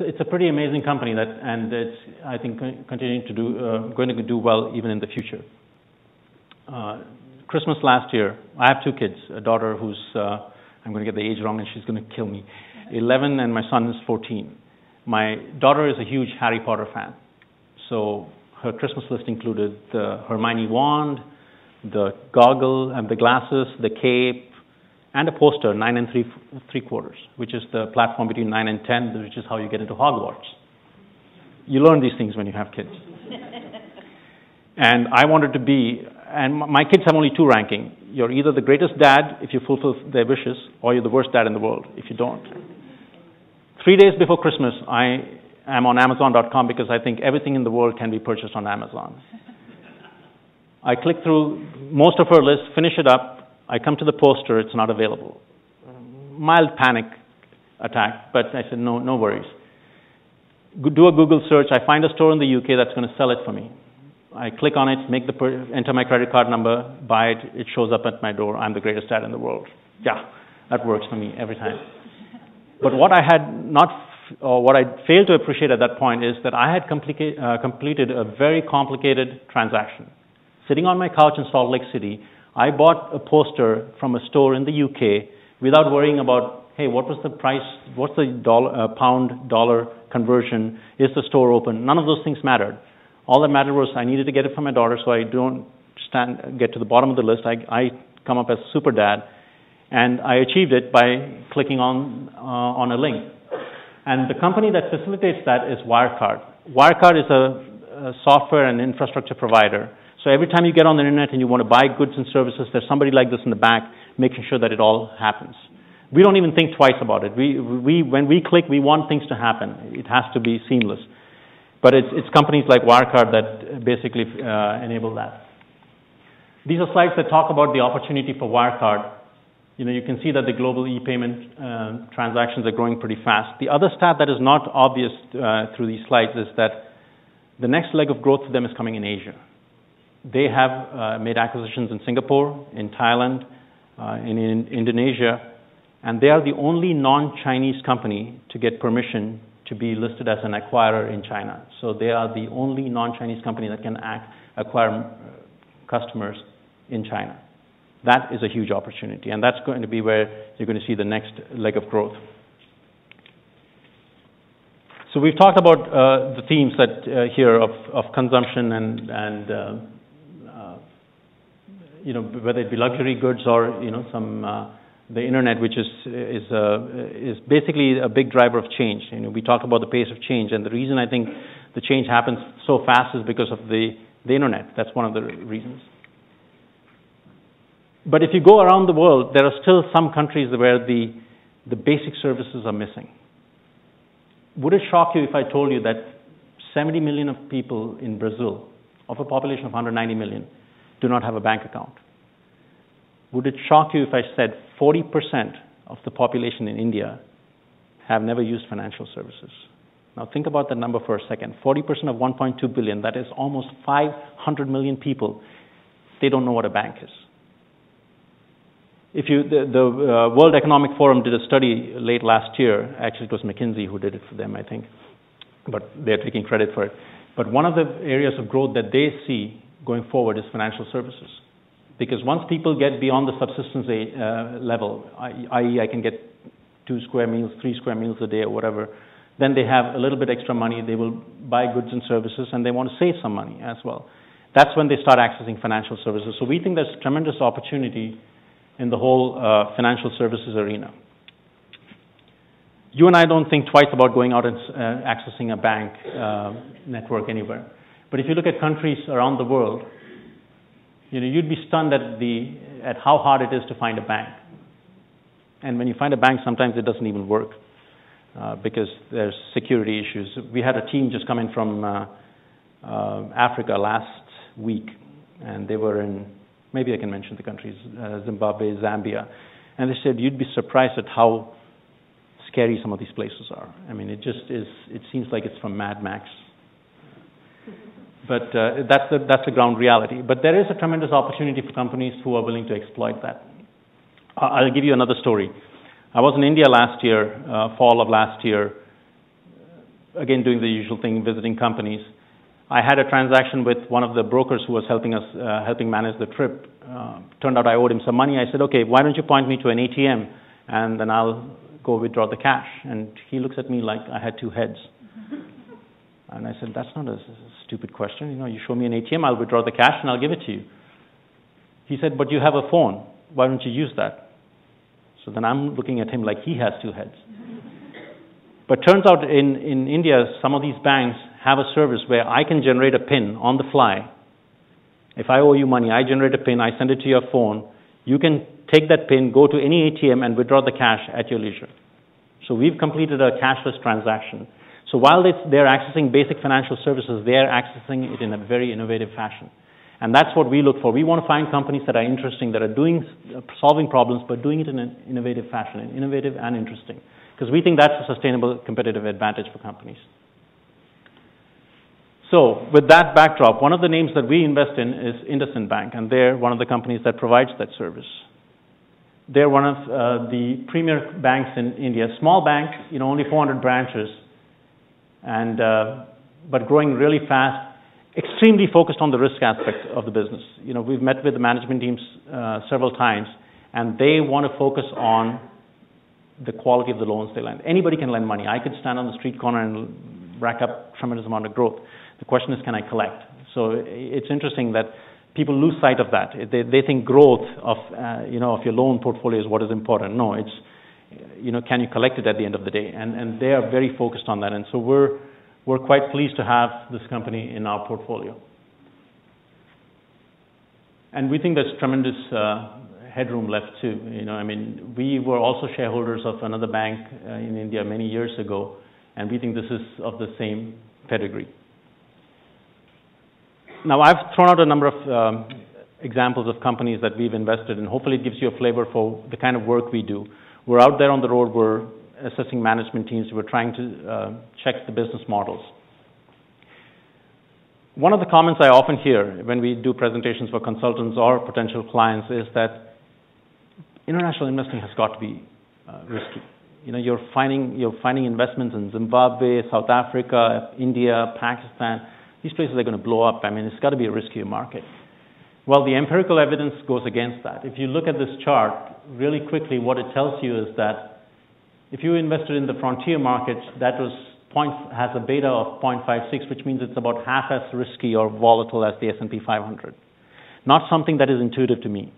It's a pretty amazing company that, and it's, I think, continuing to do, uh, going to do well even in the future. Uh, Christmas last year, I have two kids, a daughter who's, uh, I'm gonna get the age wrong, and she's gonna kill me, 11, and my son is 14. My daughter is a huge Harry Potter fan, so her Christmas list included the Hermione wand, the goggle and the glasses, the cape, and a poster, nine and three three quarters, which is the platform between nine and 10, which is how you get into Hogwarts. You learn these things when you have kids. And I wanted to be... And my kids have only two ranking: You're either the greatest dad if you fulfill their wishes, or you're the worst dad in the world if you don't. Three days before Christmas, I am on Amazon.com because I think everything in the world can be purchased on Amazon. I click through most of her list, finish it up, I come to the poster, it's not available. Mild panic attack, but I said, "No, no worries." Do a Google search. I find a store in the U.K. that's gonna sell it for me. I click on it, make the per- enter my credit card number, buy it, it shows up at my door. I'm the greatest dad in the world. Yeah, that works for me every time. But what I had not, or what I failed to appreciate at that point, is that I had uh, completed a very complicated transaction. Sitting on my couch in Salt Lake City, I bought a poster from a store in the U.K. without worrying about, "Hey, what was the price? What's the dollar, uh, pound, dollar conversion? Is the store open?" None of those things mattered. All that mattered was I needed to get it for my daughter, so I don't get to the bottom of the list. I come up as super dad, and I achieved it by clicking on uh, on a link. And the company that facilitates that is Wirecard. Wirecard is a software and infrastructure provider. So every time you get on the internet and you want to buy goods and services, there's somebody like this in the back making sure that it all happens. We don't even think twice about it. We, when we click, we want things to happen. It has to be seamless. But it's companies like Wirecard that basically uh, enable that. These are slides that talk about the opportunity for Wirecard. You know, you can see that the global e-payment um, transactions are growing pretty fast. The other stat that is not obvious uh, through these slides is that the next leg of growth for them is coming in Asia. They have uh, made acquisitions in Singapore, in Thailand, uh, in Indonesia, and they are the only non-Chinese company to get permission to be listed as an acquirer in China. So they are the only non-Chinese company that can acquire uh, customers in China. That is a huge opportunity, and that's going to be where you're gonna see the next leg of growth. So we've talked about the themes that here of consumption and you know, whether it be luxury goods or you know, some uh, the internet, which is is uh, is basically a big driver of change. You know, we talk about the pace of change, and the reason I think the change happens so fast is because of the the internet. That's one of the reasons. But if you go around the world, there are still some countries where the the basic services are missing. Would it shock you if I told you that 70 million of people in Brazil, of a population of 190 million, do not have a bank account? Would it shock you if I said 40% of the population in India have never used financial services? Now, think about that number for a second. 40% of 1.2 billion, that is almost 500 million people, they don't know what a bank is. If you, the uh, World Economic Forum did a study late last year. Actually, it was McKinsey who did it for them, I think, but they're taking credit for it. But one of the areas of growth that they see going forward is financial services. Because once people get beyond the subsistence uh, level, i.e., I can get two square meals, three square meals a day or whatever, then they have a little bit extra money, they will buy goods and services, and they want to save some money as well. That's when they start accessing financial services. So we think there's tremendous opportunity in the whole uh, financial services arena. You and I don't think twice about going out and uh, accessing a bank network anywhere. But if you look at countries around the world, you know, you'd be stunned at the, at how hard it is to find a bank. And when you find a bank, sometimes it doesn't even work uh, because there's security issues. We had a team just come in from uh, uh, Africa last week, and they were in, maybe I can mention the countries, Zimbabwe, Zambia. And they said, "You'd be surprised at how scary some of these places are." I mean, it just is. It seems like it's from Mad Max. But that's the ground reality. But there is a tremendous opportunity for companies who are willing to exploit that. I'll give you another story. I was in India last year, fall of last year. again, doing the usual thing, visiting companies. I had a transaction with one of the brokers who was helping us, uh, helping manage the trip. Uh, turned out I owed him some money. I said, okay, why don't you point me to an ATM and then I'll go withdraw the cash. And he looks at me like I had two heads. and I said, that's not a stupid question. You know, you show me an ATM, I'll withdraw the cash and I'll give it to you. He said, but you have a phone. Why don't you use that? So then I'm looking at him like he has two heads. But turns out in, in India, some of these banks have a service where I can generate a PIN on the fly. If I owe you money, I generate a PIN, I send it to your phone. You can take that PIN, go to any ATM, and withdraw the cash at your leisure. So we've completed a cashless transaction. So while they're accessing basic financial services, they're accessing it in a very innovative fashion. And that's what we look for. We want to find companies that are interesting, that are doing, solving problems, but doing it in an innovative fashion, innovative and interesting because we think that's a sustainable competitive advantage for companies. So, with that backdrop, one of the names that we invest in is IndusInd Bank, and they're one of the companies that provides that service. They're one of uh, the premier banks in India. Small bank, you know, only 400 branches, but growing really fast. Extremely focused on the risk aspect of the business. You know, we've met with the management teams uh, several times, and they want to focus on the quality of the loans they lend. Anybody can lend money. I could stand on the street corner and rack up tremendous amount of growth. The question is, can I collect? So it's interesting that people lose sight of that. They, they think growth of, uh, you know, of your loan portfolio is what is important. No, it's, you know, can you collect it at the end of the day? And, and they are very focused on that. And so we're, we're quite pleased to have this company in our portfolio. And we think there's tremendous uh, headroom left too. You know, I mean, we were also shareholders of another bank uh, in India many years ago, and we think this is of the same pedigree. Now, I've thrown out a number of um, examples of companies that we've invested in. Hopefully, it gives you a flavor for the kind of work we do. We're out there on the road, we're assessing management teams, we're trying to uh, check the business models. One of the comments I often hear when we do presentations for consultants or potential clients is that international investing has got to be uh, risky. You know, you're finding you're finding investments in Zimbabwe, South Africa, India, Pakistan. These places are going to blow up. I mean, it's got to be a riskier market. Well, the empirical evidence goes against that. If you look at this chart really quickly, what it tells you is that if you invested in the frontier markets, that was point, has a beta of 0.56, which means it's about half as risky or volatile as the S&P 500. Not something that is intuitive to me.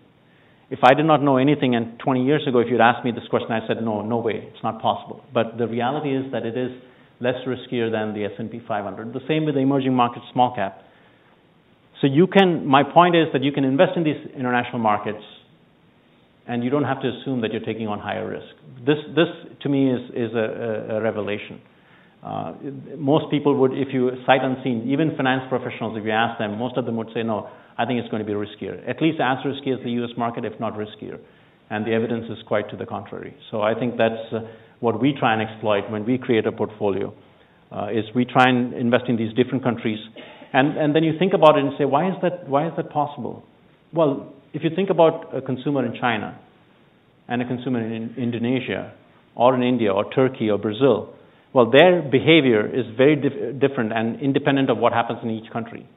If I did not know anything, and 20 years ago, if you'd asked me this question, I said, no, no way, it's not possible. But the reality is that it is less riskier than the S&P 500. The same with the emerging market small cap. So you can, my point is that you can invest in these international markets, and you don't have to assume that you're taking on higher risk. This, this to me, is, is a, a revelation. Uh, most people would, if you sight unseen, even finance professionals, if you ask them, most of them would say, no, I think it's going to be riskier. At least as risky as the US market, if not riskier. And the evidence is quite to the contrary. So I think that's uh, what we try and exploit when we create a portfolio, uh, is we try and invest in these different countries. And, and then you think about it and say, why is, that, why is that possible? Well, if you think about a consumer in China and a consumer in Indonesia or in India or Turkey or Brazil, well, their behavior is very dif- different and independent of what happens in each country.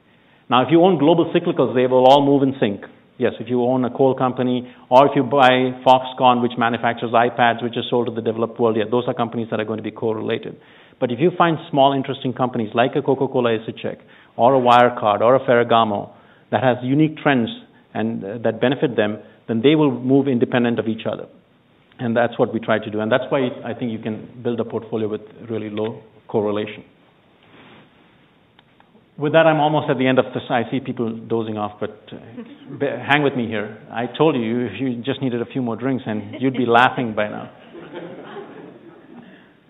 Now, if you own global cyclicals, they will all move in sync. Yes, if you own a coal company, or if you buy Foxconn, which manufactures iPads, which is sold to the developed world, yeah, those are companies that are going to be correlated. But if you find small, interesting companies like a Coca-Cola İçecek, or a Wirecard, or a Ferragamo, that has unique trends and uh, that benefit them, then they will move independent of each other. And that's what we try to do. And that's why I think you can build a portfolio with really low correlation. With that, I'm almost at the end of this. I see people dozing off, but uh, hang with me here. I told you you just needed a few more drinks, and you'd be laughing by now.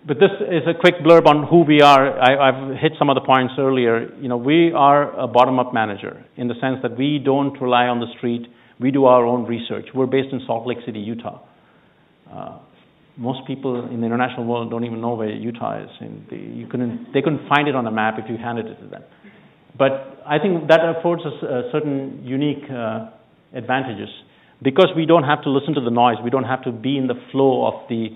But this is a quick blurb on who we are. I, have hit some of the points earlier. You know, we are a bottom-up manager in the sense that we don't rely on the street. We do our own research. We're based in Salt Lake City, Utah. Uh, most people in the international world don't even know where Utah is, and they, you couldn't, they couldn't find it on a map if you handed it to them. But I think that affords us uh, certain unique uh, advantages because we don't have to listen to the noise. We don't have to be in the flow of the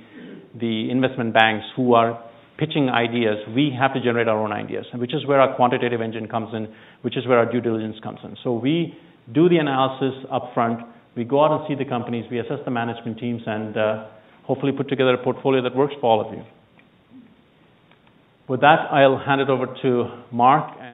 the investment banks who are pitching ideas. We have to generate our own ideas, which is where our quantitative engine comes in, which is where our due diligence comes in. So we do the analysis upfront. We go out and see the companies. We assess the management teams and uh, hopefully put together a portfolio that works for all of you. With that, I'll hand it over to Mark.